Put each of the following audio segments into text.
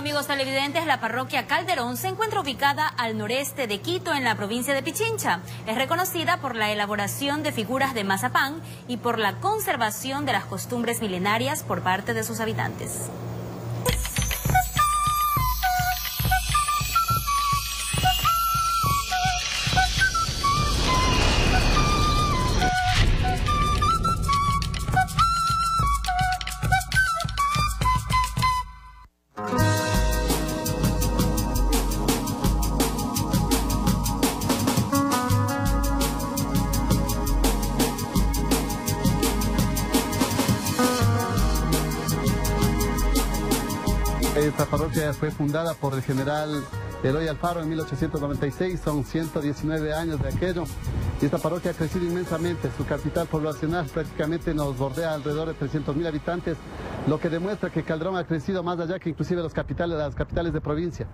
amigos televidentes, la parroquia Calderón se encuentra ubicada al noreste de Quito, en la provincia de Pichincha. Es reconocida por la elaboración de figuras de mazapán y por la conservación de las costumbres milenarias por parte de sus habitantes. Esta parroquia fue fundada por el general Eloy Alfaro en 1896, son 119 años de aquello. Y esta parroquia ha crecido inmensamente, su capital poblacional prácticamente nos bordea alrededor de 300 mil habitantes, lo que demuestra que Calderón ha crecido más allá que inclusive los capitales, las capitales de provincia.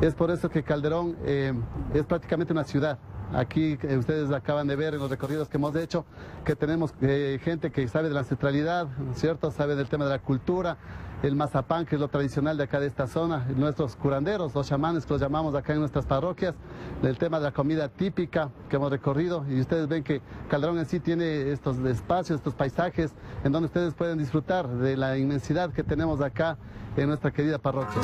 Es por eso que Calderón eh, es prácticamente una ciudad. Aquí eh, ustedes acaban de ver en los recorridos que hemos hecho que tenemos eh, gente que sabe de la ancestralidad, ¿cierto? Sabe del tema de la cultura, el mazapán, que es lo tradicional de acá de esta zona, nuestros curanderos, los chamanes que los llamamos acá en nuestras parroquias, el tema de la comida típica que hemos recorrido y ustedes ven que Calderón en sí tiene estos espacios, estos paisajes en donde ustedes pueden disfrutar de la inmensidad que tenemos acá en nuestra querida parroquia.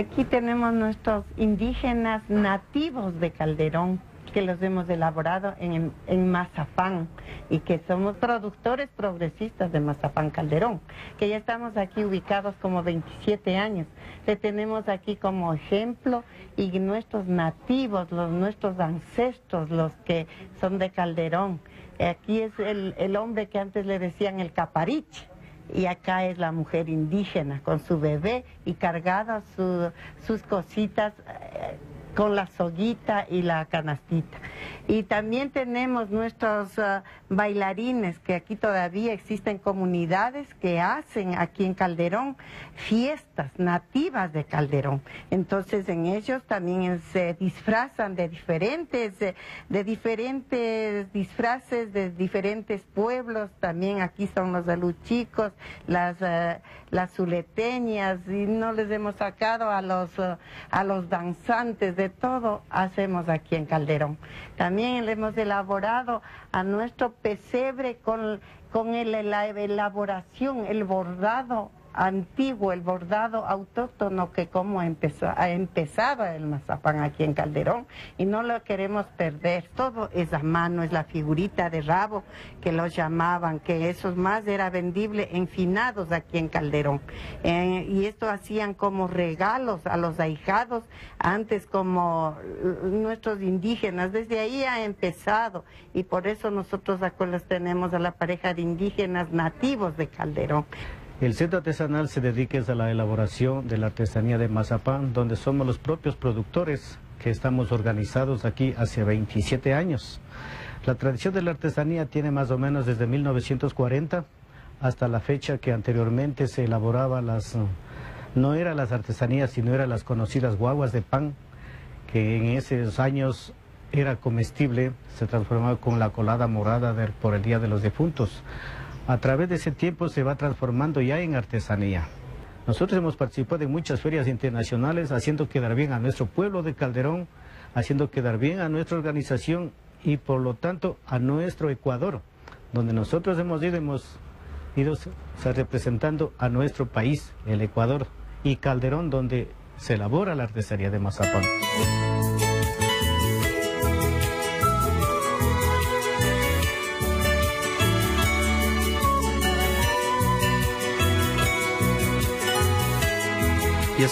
Aquí tenemos nuestros indígenas nativos de Calderón, que los hemos elaborado en, mazapán y que somos productores progresistas de mazapán Calderón, que ya estamos aquí ubicados como 27 años. Le tenemos aquí como ejemplo y nuestros nativos, los nuestros ancestros, los que son de Calderón. Aquí es el, el hombre que antes le decían el capariche y acá es la mujer indígena con su bebé y cargada su, sus cositas eh, con la soguita y la canastita. Y también tenemos nuestros uh, bailarines, que aquí todavía existen comunidades que hacen aquí en Calderón fiestas nativas de Calderón. Entonces en ellos también se disfrazan de diferentes, de diferentes disfraces de diferentes pueblos. También aquí son los aluchicos, las, uh, las zuleteñas, y no les hemos sacado a los, uh, a los danzantes, de todo hacemos aquí en Calderón. También le hemos elaborado a nuestro pesebre con, con el, la elaboración, el bordado antiguo, el bordado autóctono que como empezó, empezaba el mazapán aquí en Calderón y no lo queremos perder. Todo es a mano, es la figurita de rabo que lo llamaban, que esos más era vendible enfinados aquí en Calderón. Eh, y esto hacían como regalos a los ahijados, antes como nuestros indígenas. Desde ahí ha empezado y por eso nosotros los tenemos a la pareja de indígenas nativos de Calderón. El centro artesanal se dedica a la elaboración de la artesanía de mazapán, donde somos los propios productores que estamos organizados aquí hace 27 años. La tradición de la artesanía tiene más o menos desde 1940 hasta la fecha que anteriormente se elaboraba las, no eran las artesanías, sino eran las conocidas guaguas de pan, que en esos años era comestible, se transformaba con la colada morada por el Día de los Difuntos a través de ese tiempo se va transformando ya en artesanía. Nosotros hemos participado en muchas ferias internacionales haciendo quedar bien a nuestro pueblo de Calderón, haciendo quedar bien a nuestra organización y por lo tanto a nuestro Ecuador, donde nosotros hemos ido, hemos ido representando a nuestro país, el Ecuador, y Calderón, donde se elabora la artesanía de mazapán.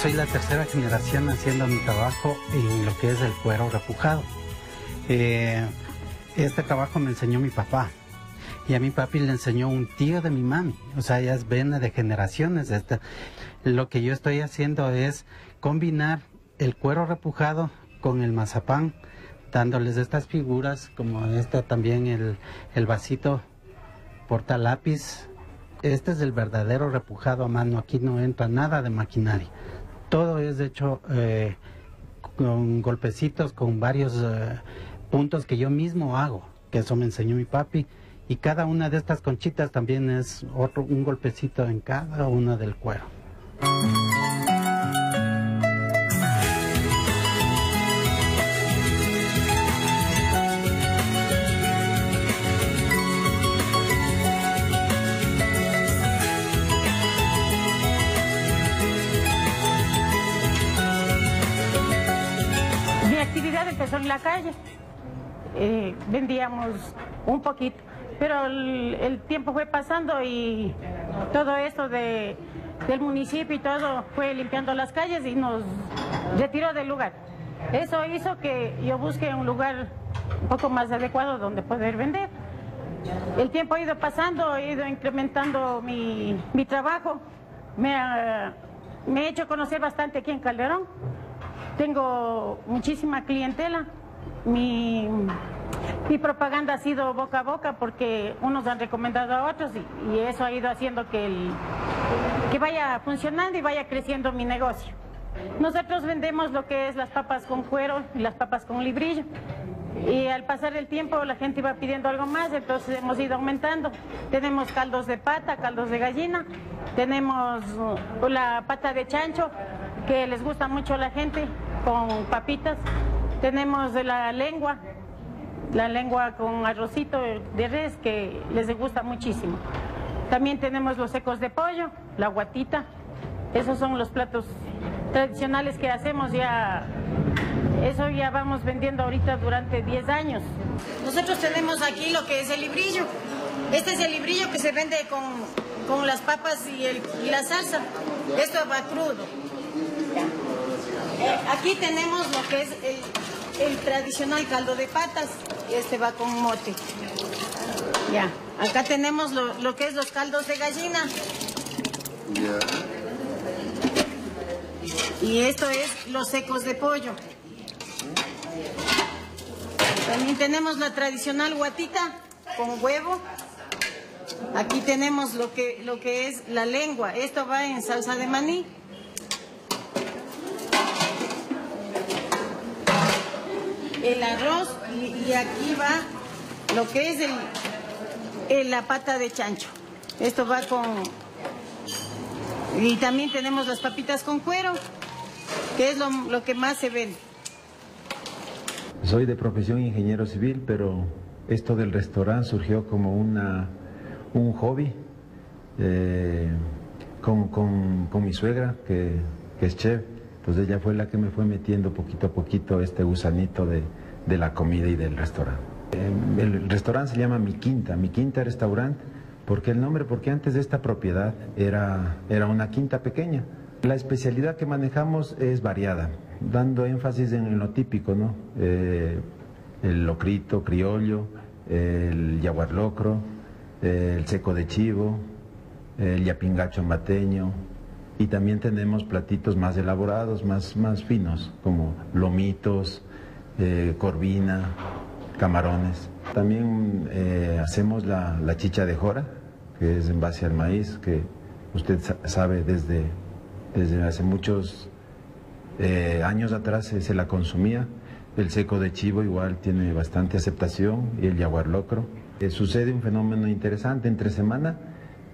Soy la tercera generación haciendo mi trabajo en lo que es el cuero repujado. Eh, este trabajo me enseñó mi papá. Y a mi papi le enseñó un tío de mi mami. O sea, ya es vena de generaciones. Este. Lo que yo estoy haciendo es combinar el cuero repujado con el mazapán, dándoles estas figuras, como esta también, el, el vasito porta lápiz. Este es el verdadero repujado a mano, aquí no entra nada de maquinaria. Todo es hecho eh, con golpecitos, con varios eh, puntos que yo mismo hago, que eso me enseñó mi papi. Y cada una de estas conchitas también es otro, un golpecito en cada una del cuero. Vendíamos un poquito, pero el, tiempo fue pasando y todo esto de, del municipio y todo fue limpiando las calles y nos retiró del lugar. Eso hizo que yo busque un lugar un poco más adecuado donde poder vender. El tiempo ha ido pasando, he ido incrementando mi, mi trabajo. Me, ha- me he hecho conocer bastante aquí en Calderón. Tengo muchísima clientela. Mi, mi propaganda ha sido boca a boca porque unos han recomendado a otros y, eso ha ido haciendo que, el, que vaya funcionando y vaya creciendo mi negocio. Nosotros vendemos lo que es las papas con cuero y las papas con librillo. Y al pasar el tiempo la gente iba pidiendo algo más, entonces hemos ido aumentando. Tenemos caldos de pata, caldos de gallina, tenemos la pata de chancho, que les gusta mucho a la gente, con papitas. Tenemos la lengua, la lengua con arrocito de res, que les gusta muchísimo. También tenemos los secos de pollo, la guatita. Esos son los platos tradicionales que hacemos ya. Eso ya vamos vendiendo ahorita durante 10 años. Nosotros tenemos aquí lo que es el librillo. Este es el librillo que se vende con, con las papas y, el- y la salsa. Esto va crudo. Eh, aquí tenemos lo que es el, el tradicional caldo de patas. Este va con mote. Ya. Acá tenemos lo, lo que es los caldos de gallina. Y esto es los secos de pollo. También tenemos la tradicional guatita con huevo. Aquí tenemos lo que, lo que es la lengua. Esto va en salsa de maní. El arroz y, aquí va lo que es el, la pata de chancho. Esto va con... Y también tenemos las papitas con cuero, que es lo, lo que más se vende. Soy de profesión ingeniero civil, pero esto del restaurante surgió como una, un hobby eh, con, con- con mi suegra, que, que es chef. Entonces ella fue la que me fue metiendo poquito a poquito este gusanito de, de la comida y del restaurante. Eh, el restaurante se llama Mi Quinta, Mi Quinta Restaurante, porque el nombre, porque antes de esta propiedad era, era una quinta pequeña. La especialidad que manejamos es variada, dando énfasis en lo típico, ¿no? Eh, el locrito criollo, el yaguar locro, el seco de chivo, el yapingacho mateño, y también tenemos platitos más elaborados, más, más finos, como lomitos, eh, corvina, camarones. También eh, hacemos la, la chicha de jora, que es en base al maíz, que usted sa- sabe desde, desde hace muchos eh, años atrás se, se la consumía. El seco de chivo igual tiene bastante aceptación y el yaguar locro. Eh, sucede un fenómeno interesante entre semana.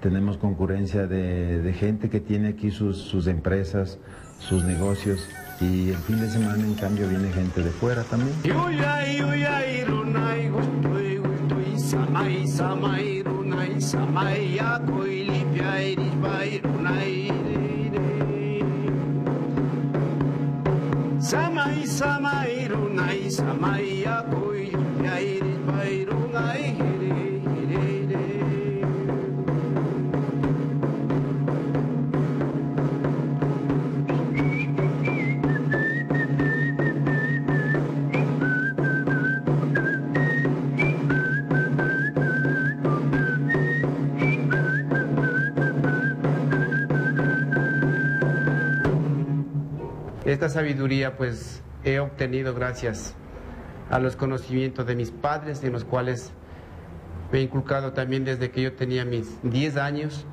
Tenemos concurrencia de, de gente que tiene aquí sus, sus empresas, sus negocios y el fin de semana en cambio viene gente de fuera también. Esta sabiduría pues he obtenido gracias a los conocimientos de mis padres, en los cuales me he inculcado también desde que yo tenía mis 10 años.